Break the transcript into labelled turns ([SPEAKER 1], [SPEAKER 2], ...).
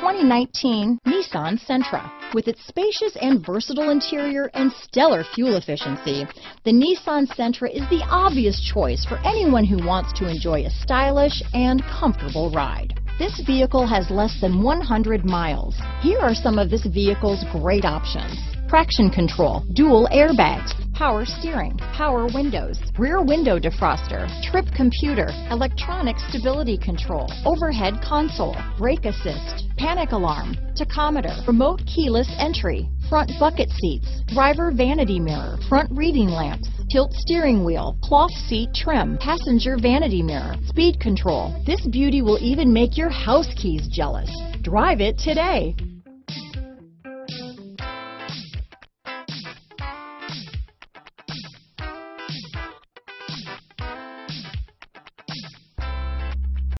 [SPEAKER 1] 2019 Nissan Sentra. With its spacious and versatile interior and stellar fuel efficiency, the Nissan Sentra is the obvious choice for anyone who wants to enjoy a stylish and comfortable ride. This vehicle has less than 100 miles. Here are some of this vehicle's great options. Traction control, dual airbags, power steering, power windows, rear window defroster, trip computer, electronic stability control, overhead console, brake assist, panic alarm, tachometer, remote keyless entry, front bucket seats, driver vanity mirror, front reading lamps, tilt steering wheel, cloth seat trim, passenger vanity mirror, speed control. This beauty will even make your house keys jealous. Drive it today.